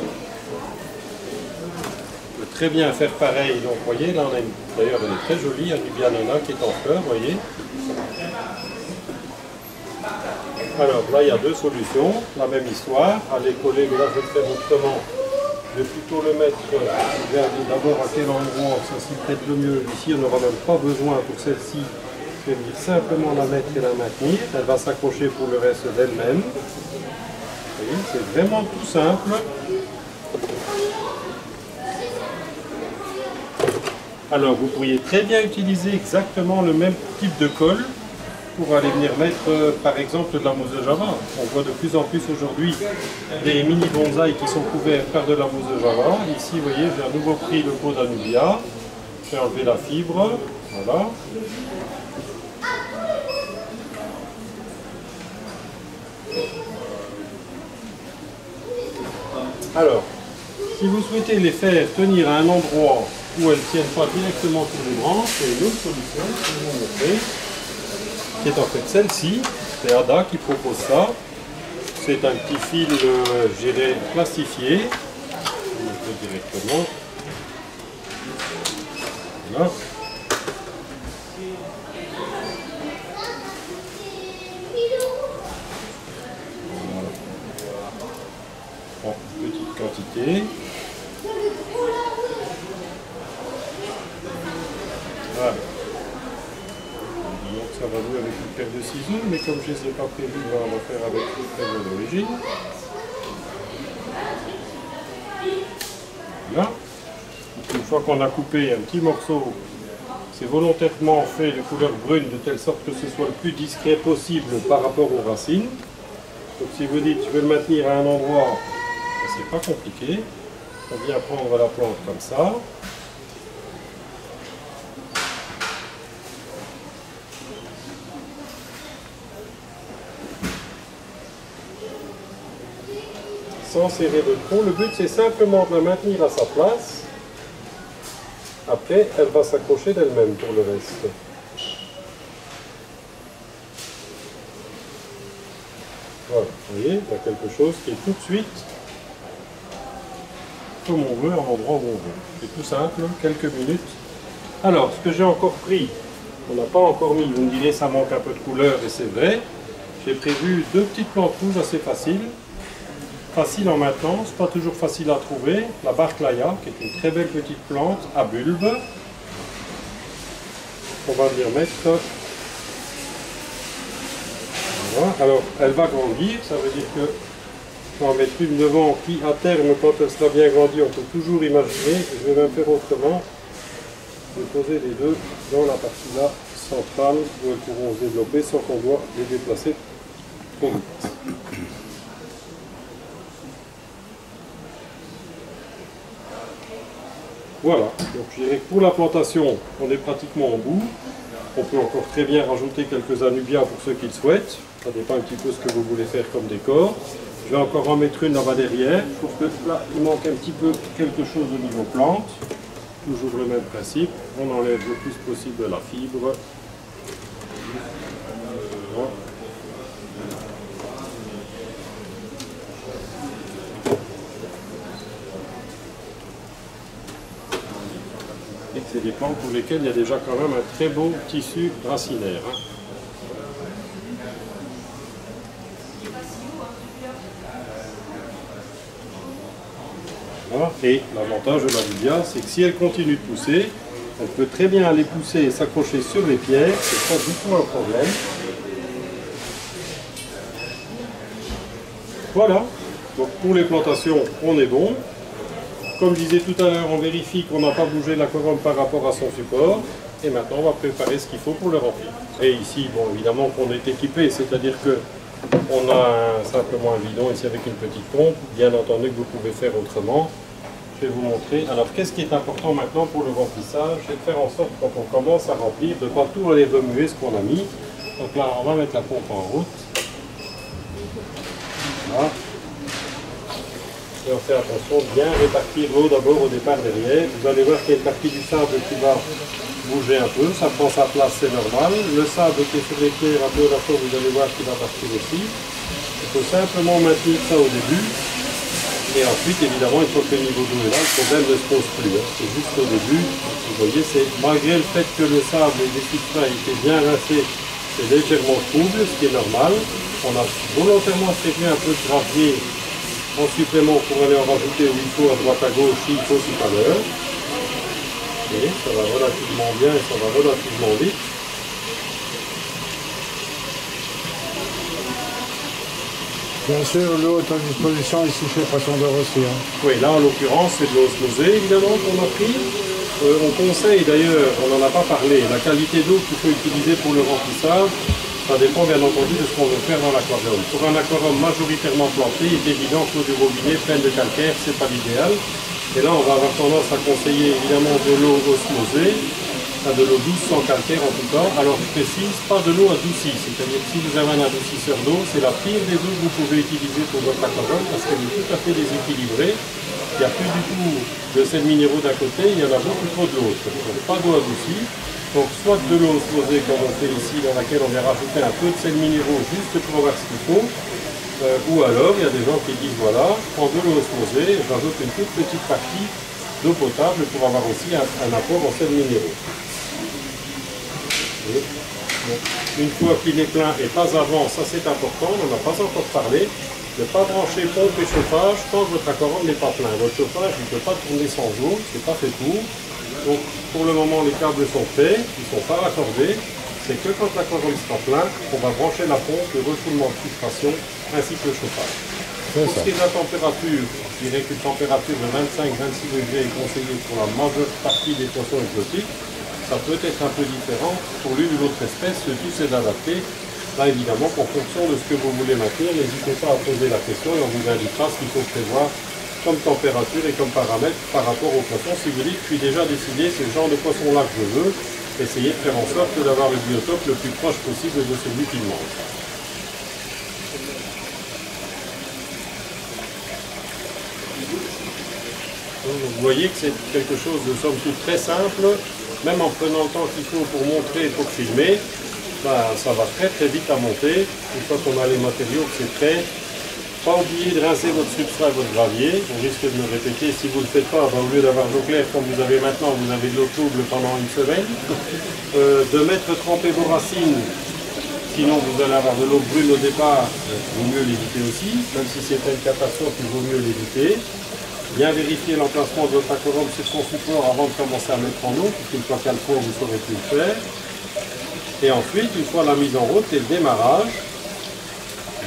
On peut très bien faire pareil. Donc, vous voyez, là, on a une... D'ailleurs, elle est très jolie, Anubianana qui est en fleur, vous voyez. Alors, là, il y a deux solutions. La même histoire. Allez coller, mais là, je vais le faire. Je vais plutôt le mettre, aller d'abord à quel endroit ça s'y prête le mieux. Ici, on n'aura même pas besoin pour celle-ci. Je vais venir simplement la mettre et la maintenir. Elle va s'accrocher pour le reste d'elle-même. Vous voyez, c'est vraiment tout simple. Alors, vous pourriez très bien utiliser exactement le même type de colle pour aller venir mettre, euh, par exemple, de la mousse de java. On voit de plus en plus aujourd'hui des mini bonsaïs qui sont couverts par de la mousse de java. Ici, vous voyez, j'ai à nouveau pris le pot d'Anubia. J'ai enlevé la fibre. Voilà. Alors, si vous souhaitez les faire tenir à un endroit où elles ne tiennent pas directement sur les branches, c'est une autre solution que vous montrer qui est en fait celle-ci. C'est Ada qui propose ça. C'est un petit fil, euh, je dirais, plastifié. Directement. Voilà. Bon, petite quantité. Voilà. Donc ça va jouer avec une paire de ciseaux, mais comme je ne les ai pas prévus, on va faire avec le prévu d'origine. Là. Une fois qu'on a coupé un petit morceau, c'est volontairement fait de couleur brune de telle sorte que ce soit le plus discret possible par rapport aux racines. Donc si vous dites je vais le maintenir à un endroit, ben, c'est pas compliqué. On vient prendre la plante comme ça. Sans serrer de trop. Le but c'est simplement de la maintenir à sa place. Après, elle va s'accrocher d'elle-même pour le reste. Voilà, vous voyez, il y a quelque chose qui est tout de suite comme on veut, à l'endroit où on veut. C'est tout simple, quelques minutes. Alors, ce que j'ai encore pris, on n'a pas encore mis, vous me direz ça manque un peu de couleur et c'est vrai. J'ai prévu deux petites plantes rouges assez faciles facile en maintenance, pas toujours facile à trouver, la Barclaya, qui est une très belle petite plante à bulbe. On va venir mettre. Voilà. Alors, elle va grandir, ça veut dire que on va mettre une devant qui, à terme, quand elle sera bien grandie, on peut toujours imaginer, je vais même faire autrement, je vais poser les deux dans la partie là, centrale, où elles pourront se développer sans qu'on doit les déplacer trop vite. Voilà, donc je dirais que pour la plantation, on est pratiquement au bout. On peut encore très bien rajouter quelques anubias pour ceux qui le souhaitent. Ça dépend un petit peu ce que vous voulez faire comme décor. Je vais encore en mettre une là-bas derrière. Je trouve que là, il manque un petit peu quelque chose au niveau plante. Toujours le même principe. On enlève le plus possible la fibre. Voilà. Et c'est des pour lesquelles il y a déjà quand même un très beau tissu racinaire. hein. Voilà. Et l'avantage de la Ludia, c'est que si elle continue de pousser, elle peut très bien aller pousser et s'accrocher sur les pierres, c'est pas du tout un problème. Voilà, donc pour les plantations, on est bon. Comme je disais tout à l'heure, on vérifie qu'on n'a pas bougé la couronne par rapport à son support. Et maintenant, on va préparer ce qu'il faut pour le remplir. Et ici, bon, évidemment qu'on est équipé, c'est-à-dire que on a simplement un bidon ici avec une petite pompe. Bien entendu que vous pouvez faire autrement. Je vais vous montrer. Alors, qu'est-ce qui est important maintenant pour le remplissage? C'est de faire en sorte, quand on commence à remplir, de ne pas tout aller remuer ce qu'on a mis. Donc là, on va mettre la pompe en route. Et on fait attention bien répartir l'eau d'abord au départ derrière. Vous allez voir qu'il y a une partie du sable qui va bouger un peu, ça prend sa place, c'est normal. Le sable qui est sur les pierres un peu d'accord, vous allez voir qu'il va partir aussi. Il faut simplement maintenir ça au début. Et ensuite, évidemment, une fois que le niveau d'eau est là, le problème ne se pose plus. hein. C'est juste au début. Vous voyez, c'est malgré le fait que le sable et les substrats étaient bien rincés, c'est légèrement trouble, ce qui est normal. On a volontairement prévu un peu de gravier en supplément pour aller en rajouter où il faut, à droite à gauche, s'il faut tout à l'heure. Et ça va relativement bien et ça va relativement vite. Bien sûr, l'eau est à disposition ici chez Poisson d'Or aussi. hein. Oui, là en l'occurrence, c'est de l'osmosée évidemment qu'on a pris. Euh, on conseille d'ailleurs, on n'en a pas parlé, la qualité d'eau qu'il faut utiliser pour le remplissage, ça dépend bien entendu de ce qu'on veut faire dans l'aquarium. Pour un aquarium majoritairement planté, il est évident que l'eau du robinet pleine de calcaire, c'est pas l'idéal. Et là, on va avoir tendance à conseiller évidemment de l'eau osmosée, de l'eau douce sans calcaire en tout cas. Alors je précise, pas de l'eau adoucie, c'est-à-dire que si vous avez un adoucisseur d'eau, c'est la pire des eaux que vous pouvez utiliser pour votre aquarium parce qu'elle est tout à fait déséquilibrée. Il n'y a plus du tout de sels minéraux d'un côté, il y en a beaucoup trop de l'autre. Donc pas d'eau adoucie. Donc soit de l'eau osmosée comme on fait ici, dans laquelle on vient rajouter un peu de sels minéraux juste pour avoir ce qu'il faut. Euh, ou alors, il y a des gens qui disent, voilà, je prends de l'eau osmosée, je rajoute une toute petite partie d'eau potable pour avoir aussi un, apport en sels minéraux. Une fois qu'il est plein et pas avant, ça c'est important, on n'en a pas encore parlé, ne pas brancher pompe et chauffage tant que votre aquarium n'est pas plein. Votre chauffage ne peut pas tourner sans eau, c'est pas fait pour. Donc pour le moment les câbles sont faits, ils ne sont pas raccordés. C'est que quand l'aquarium sera plein, on va brancher la pompe, le refoulement de filtration ainsi que le chauffage. Pour ce qui est de la température, je dirais qu'une température de 25-26 degrés est conseillée pour la majeure partie des poissons exotiques. Ça peut être un peu différent pour l'une ou l'autre espèce, le tout c'est d'adapter. Là évidemment, en fonction de ce que vous voulez maintenir, n'hésitez pas à poser la question et on vous indiquera ce qu'il faut prévoir comme température et comme paramètre par rapport aux poissons. Si vous dites, je déjà décidé, c'est genre de poisson là que je veux, essayez de faire en sorte d'avoir le biotope le plus proche possible de celui qui mange. Vous voyez que c'est quelque chose de somme toute très simple, même en prenant le temps qu'il faut pour montrer et pour filmer, ben, ça va très très vite à monter. Une fois qu'on a les matériaux, c'est prêt, pas oublier de rincer votre substrat et votre gravier. On risque de me répéter, si vous ne le faites pas, ben, au lieu d'avoir de l'eau claire comme vous avez maintenant, vous avez de l'eau trouble pendant une semaine. Euh, de mettre tremper vos racines, sinon vous allez avoir de l'eau brune au départ, il vaut mieux l'éviter aussi, même si c'est une catastrophe, il vaut mieux l'éviter. Bien vérifier l'emplacement de votre aquarium sur son support avant de commencer à mettre en eau, puisqu'une fois qu'elle fond, vous saurez plus le faire. Et ensuite, une fois la mise en route et le démarrage,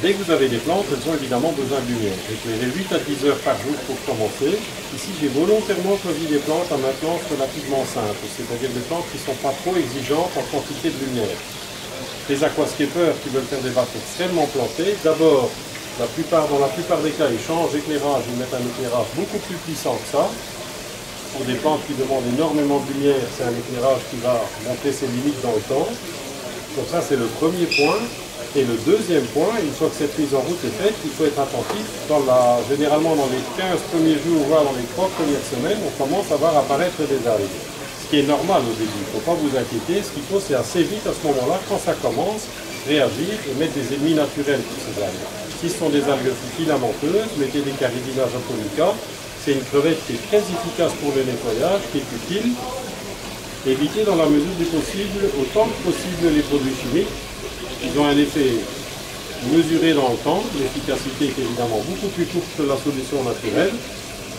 dès que vous avez des plantes, elles ont évidemment besoin de lumière. Éclairez 8 à 10 heures par jour pour commencer. Ici, j'ai volontairement choisi des plantes à maintenance relativement simple, c'est-à-dire des plantes qui ne sont pas trop exigeantes en quantité de lumière. Les aquascapers qui veulent faire des bacs extrêmement plantés, d'abord, dans la plupart des cas, ils changent d'éclairage, ils mettent un éclairage beaucoup plus puissant que ça. Pour des plantes qui demandent énormément de lumière, c'est un éclairage qui va montrer ses limites dans le temps. Donc ça, c'est le premier point. Et le deuxième point, une fois que cette mise en route est faite, il faut être attentif. Généralement, dans les 15 premiers jours, voire dans les 3 premières semaines, on commence à voir apparaître des algues. Ce qui est normal au début, il ne faut pas vous inquiéter. Ce qu'il faut, c'est assez vite à ce moment-là, quand ça commence, réagir et mettre des ennemis naturels pour ces algues. Si ce sont des algues filamenteuses, mettez des caridina japonica. C'est une crevette qui est très efficace pour le nettoyage, qui est utile. Évitez dans la mesure du possible, autant que possible, les produits chimiques. Ils ont un effet mesuré dans le temps. L'efficacité est évidemment beaucoup plus courte que la solution naturelle.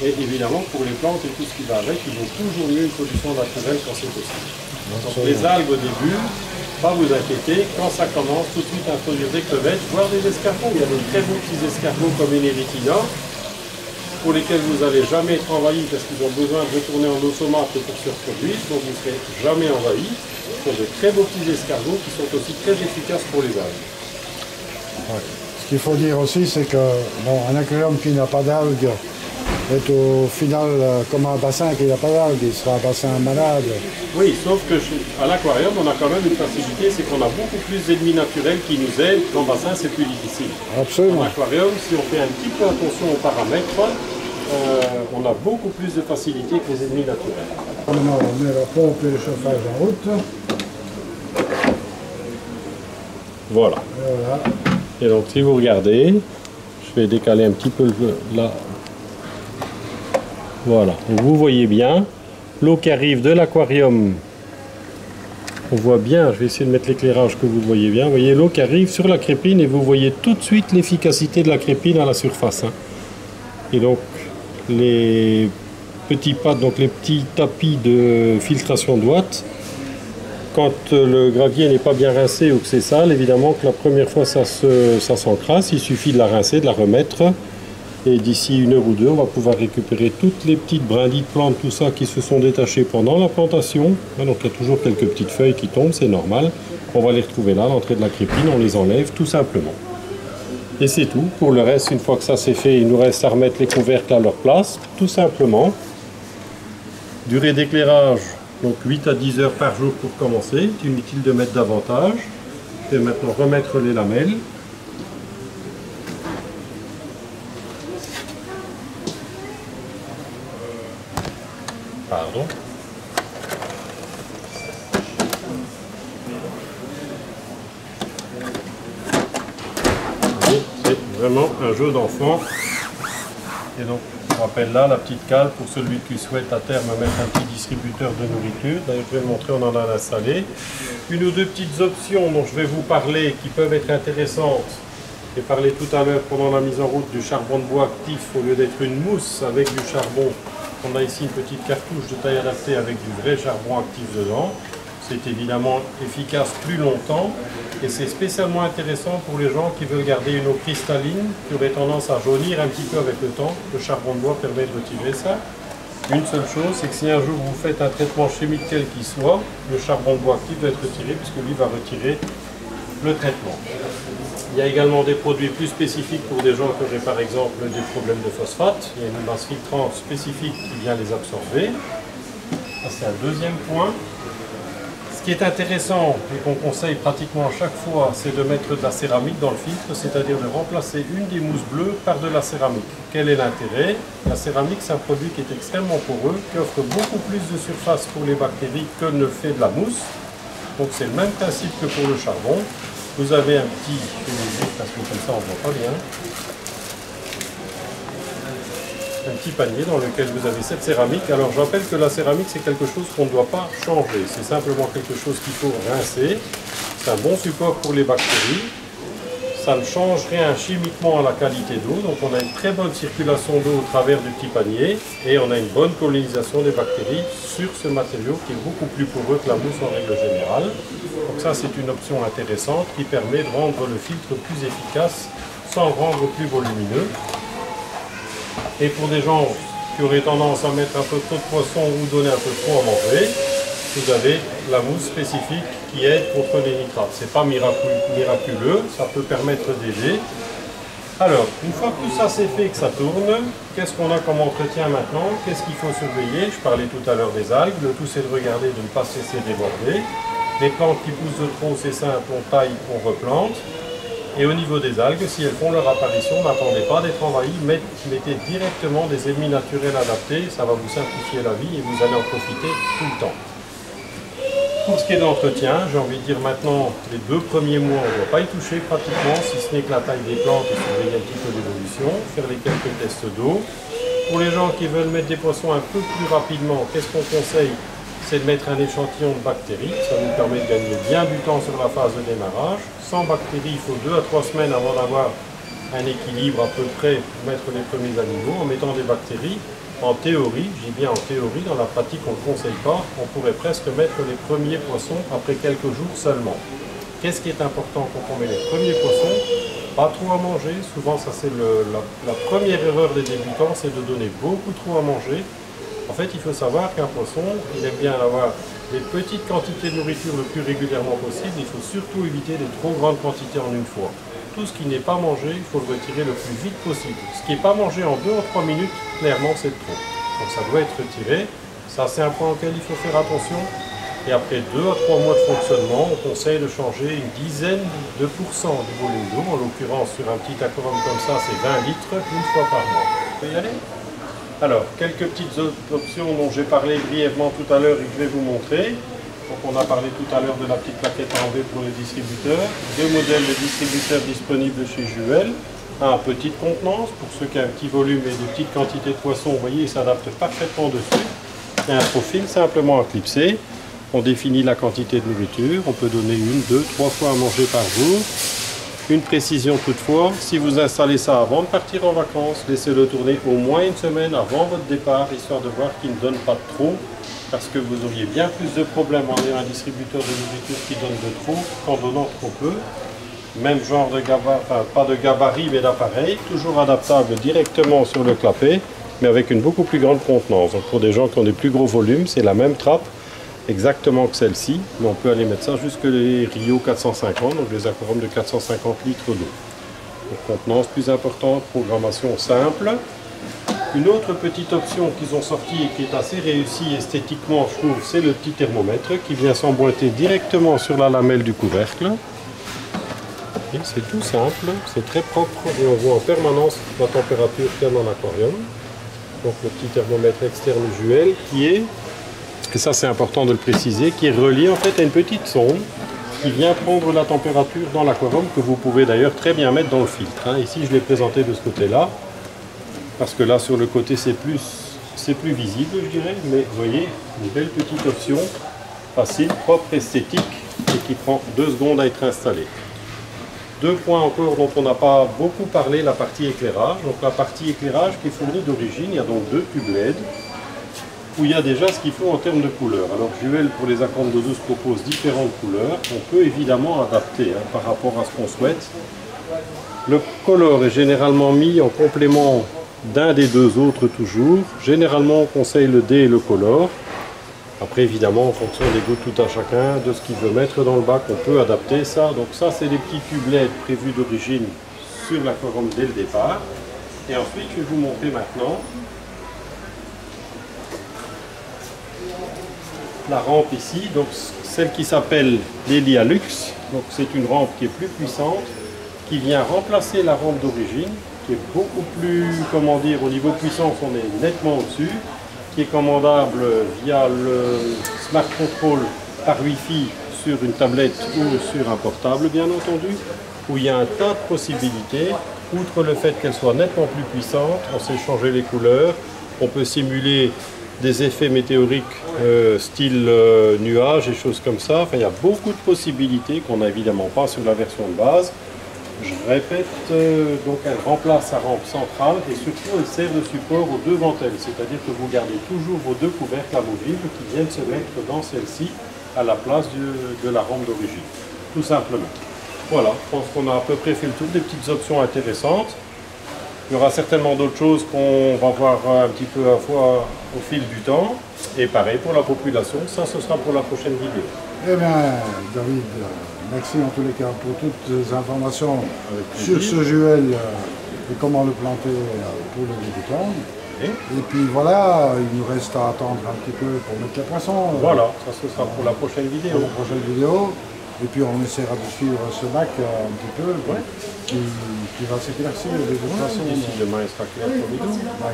Et évidemment, pour les plantes et tout ce qui va avec, il vaut toujours mieux une solution naturelle quand c'est possible. Donc les algues au début, pas vous inquiéter, quand ça commence, tout de suite introduire des crevettes, voire des escargots. Il y a des très beaux petits escargots comme une Eritina, pour lesquels vous n'allez jamais être envahi parce qu'ils ont besoin de retourner en eau saumâtre pour se reproduire, donc vous ne serez jamais envahi. Sont de très beaux petits escargots qui sont aussi très efficaces pour les algues. Ouais. Ce qu'il faut dire aussi, c'est que bon, un aquarium qui n'a pas d'algues est au final euh, comme un bassin qui n'a pas d'algues, il sera un bassin malade. Oui, sauf que à l'aquarium, on a quand même une facilité, c'est qu'on a beaucoup plus d'ennemis naturels qui nous aident. Qu'en bassin, c'est plus difficile. En Absolument. aquarium, si on fait un petit peu attention aux paramètres, euh, on a beaucoup plus de facilité que les ennemis naturels. On met la pompe et le chauffage en route. Voilà. Et voilà. Et donc si vous regardez, je vais décaler un petit peu le- là. Voilà, Donc, vous voyez bien l'eau qui arrive de l'aquarium. On voit bien, je vais essayer de mettre l'éclairage que vous voyez bien. Vous voyez l'eau qui arrive sur la crépine et vous voyez tout de suite l'efficacité de la crépine à la surface. hein. Et donc les petits pas, donc les petits tapis de filtration d'ouate, quand le gravier n'est pas bien rincé ou que c'est sale, évidemment que la première fois ça se- ça s'encrasse, il suffit de la rincer, de la remettre. Et d'ici une heure ou deux, on va pouvoir récupérer toutes les petites brindilles de plantes, tout ça qui se sont détachées pendant la plantation. Donc il y a toujours quelques petites feuilles qui tombent, c'est normal. On va les retrouver là, à l'entrée de la crépine, on les enlève tout simplement. Et c'est tout. Pour le reste, une fois que ça c'est fait, il nous reste à remettre les couvercles à leur place, tout simplement. Durée d'éclairage, donc 8 à 10 heures par jour pour commencer. C'est inutile de mettre davantage. Je vais maintenant remettre les lamelles. Pardon. Et C'est vraiment un jeu d'enfant. Et donc, je rappelle là la petite cale pour celui qui souhaite à terme mettre un petit distributeur de nourriture. D'ailleurs, je vais vous montrer, on en a installé. Une ou deux petites options dont je vais vous parler qui peuvent être intéressantes. J'ai parlé tout à l'heure pendant la mise en route du charbon de bois actif au lieu d'être une mousse avec du charbon. On a ici une petite cartouche de taille adaptée avec du vrai charbon actif dedans. C'est évidemment efficace plus longtemps et c'est spécialement intéressant pour les gens qui veulent garder une eau cristalline qui aurait tendance à jaunir un petit peu avec le temps. Le charbon de bois permet de retirer ça. Une seule chose, c'est que si un jour vous faites un traitement chimique quel qu'il soit, le charbon de bois actif doit être retiré puisque lui va retirer le traitement. Il y a également des produits plus spécifiques pour des gens qui auraient par exemple des problèmes de phosphate. Il y a une masse filtrante spécifique qui vient les absorber. C'est un deuxième point. Ce qui est intéressant et qu'on conseille pratiquement à chaque fois, c'est de mettre de la céramique dans le filtre, c'est-à-dire de remplacer une des mousses bleues par de la céramique. Quel est l'intérêt? La céramique, c'est un produit qui est extrêmement poreux, qui offre beaucoup plus de surface pour les bactéries que ne fait de la mousse. Donc c'est le même principe que pour le charbon. Vous avez un petit, je vais parce que comme ça on ne voit pas bien, un petit panier dans lequel vous avez cette céramique. Alors je rappelle que la céramique c'est quelque chose qu'on ne doit pas changer, c'est simplement quelque chose qu'il faut rincer. C'est un bon support pour les bactéries. Ça ne change rien chimiquement à la qualité d'eau, donc on a une très bonne circulation d'eau au travers du petit panier et on a une bonne colonisation des bactéries sur ce matériau qui est beaucoup plus poreux que la mousse en règle générale. Donc ça c'est une option intéressante qui permet de rendre le filtre plus efficace sans rendre plus volumineux. Et pour des gens qui auraient tendance à mettre un peu trop de poisson ou donner un peu trop à manger, vous avez la mousse spécifique qui aide contre les nitrates. C'est pas miracu- miraculeux, ça peut permettre d'aider. Alors, une fois que tout ça c'est fait, que ça tourne, qu'est-ce qu'on a comme entretien maintenant? Qu'est-ce qu'il faut surveiller? Je parlais tout à l'heure des algues. Le tout c'est de regarder, de ne pas se laisser déborder. Les plantes qui poussent de trop, c'est simple, on taille, on replante. Et au niveau des algues, si elles font leur apparition, n'attendez pas d'être envahies, met- mettez directement des ennemis naturels adaptés, ça va vous simplifier la vie et vous allez en profiter tout le temps. Pour ce qui est de l'entretien, j'ai envie de dire maintenant, les deux premiers mois, on ne doit pas y toucher pratiquement, si ce n'est que la taille des plantes et surveiller un petit peu l'évolution, faire les quelques tests d'eau. Pour les gens qui veulent mettre des poissons un peu plus rapidement, qu'est-ce qu'on conseille? C'est de mettre un échantillon de bactéries, ça nous permet de gagner bien du temps sur la phase de démarrage. Sans bactéries, il faut 2 à 3 semaines avant d'avoir un équilibre à peu près pour mettre les premiers animaux. En mettant des bactéries, en théorie, dis bien en théorie, dans la pratique on ne le conseille pas, on pourrait presque mettre les premiers poissons après quelques jours seulement. Qu'est-ce qui est important quand on met les premiers poissons? Pas trop à manger, souvent ça c'est la première erreur des débutants, c'est de donner beaucoup trop à manger. En fait, il faut savoir qu'un poisson, il aime bien avoir des petites quantités de nourriture le plus régulièrement possible. Il faut surtout éviter des trop grandes quantités en une fois. Tout ce qui n'est pas mangé, il faut le retirer le plus vite possible. Ce qui n'est pas mangé en 2 ou 3 minutes, clairement, c'est trop. Donc ça doit être retiré. Ça, c'est un point auquel il faut faire attention. Et après 2 à 3 mois de fonctionnement, on conseille de changer une dizaine de pourcents du volume d'eau. En l'occurrence, sur un petit aquarium comme ça, c'est 20 litres une fois par mois. On peut y aller? Alors, quelques petites options dont j'ai parlé brièvement tout à l'heure et que je vais vous montrer. Donc, on a parlé tout à l'heure de la petite plaquette à enlever pour les distributeurs. Deux modèles de distributeurs disponibles chez Juel. Un petite contenance, pour ceux qui ont un petit volume et de petites quantités de poissons, vous voyez, il s'adapte parfaitement dessus. Et un profil simplement à clipser. On définit la quantité de nourriture. On peut donner une, deux, trois fois à manger par jour. Une précision toutefois, si vous installez ça avant de partir en vacances, laissez-le tourner au moins une semaine avant votre départ, histoire de voir qu'il ne donne pas de trop, parce que vous auriez bien plus de problèmes en ayant un distributeur de nourriture qui donne de trop qu'en donnant trop peu. Même genre de gabarit, enfin pas de gabarit mais d'appareil, toujours adaptable directement sur le clapet, mais avec une beaucoup plus grande contenance. Donc pour des gens qui ont des plus gros volumes, c'est la même trappe, exactement que celle-ci, mais on peut aller mettre ça jusque les Rio 450, donc les aquariums de 450 litres d'eau. contenance plus importante, programmation simple. Une autre petite option qu'ils ont sortie et qui est assez réussie esthétiquement, je trouve, c'est le petit thermomètre qui vient s'emboîter directement sur la lamelle du couvercle. C'est tout simple, c'est très propre et on voit en permanence la température qu'il y a dans l'aquarium. Donc le petit thermomètre externe Juel qui est et ça c'est important de le préciser, qui est relié en fait à une petite sonde qui vient prendre la température dans l'aquarium que vous pouvez d'ailleurs très bien mettre dans le filtre. Hein. Ici je l'ai présenté de ce côté-là, parce que là sur le côté c'est plus, c'est plus visible je dirais, mais vous voyez, une belle petite option, facile, propre, esthétique et qui prend deux secondes à être installée. Deux points encore dont on n'a pas beaucoup parlé, la partie éclairage. Donc la partie éclairage qui est fournie d'origine, il y a donc deux tubes LED où il y a déjà ce qu'il faut en termes de couleurs. Alors Juel pour les aquariums d'eau douce propose différentes couleurs On peut évidemment adapter hein, par rapport à ce qu'on souhaite. Le color est généralement mis en complément d'un des deux autres toujours. Généralement on conseille le D et le color. Après évidemment en fonction des goûts tout à chacun, de ce qu'il veut mettre dans le bac, on peut adapter ça. Donc ça c'est des petits tubes LED prévus d'origine sur l'aquarium dès le départ. Et ensuite je vais vous montrer maintenant la rampe ici, donc celle qui s'appelle l'Elia Lux. C'est une rampe qui est plus puissante, qui vient remplacer la rampe d'origine, qui est beaucoup plus, comment dire, au niveau puissance, on est nettement au-dessus, qui est commandable via le Smart Control par Wi-Fi sur une tablette ou sur un portable, bien entendu, où il y a un tas de possibilités. Outre le fait qu'elle soit nettement plus puissante, on sait changer les couleurs, on peut simuler des effets météoriques euh, style euh, nuages et choses comme ça. Il y a beaucoup de possibilités qu'on n'a évidemment pas sur la version de base. Je répète, euh, donc elle remplace sa rampe centrale et surtout elle sert de support aux deux ventelles, c'est-à-dire que vous gardez toujours vos deux couvercles amovibles qui viennent se mettre dans celle-ci à la place de la rampe d'origine, tout simplement. Voilà, je pense qu'on a à peu près fait le tour des petites options intéressantes. Il y aura certainement d'autres choses qu'on va voir un petit peu à la fois au fil du temps. Et pareil pour la population, ça ce sera pour la prochaine vidéo. Eh bien, David, merci en tous les cas pour toutes les informations sur ce juel euh, et comment le planter euh, pour le débutants. Et, puis voilà, il nous reste à attendre un petit peu pour mettre les poissons. Voilà, ça ce sera pour la prochaine vidéo. Pour la prochaine vidéo. Et puis on essaiera de suivre ce bac un petit peu, qui, va s'éclaircir de toute façon. D'ici demain, il sera clair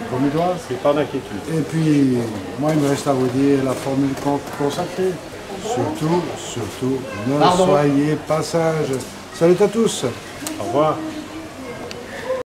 comme il doit. C'est pas d'inquiétude. Et puis, moi, il me reste à vous dire la formule consacrée. Surtout, surtout, ne soyez pas sages. Salut à tous. Au revoir.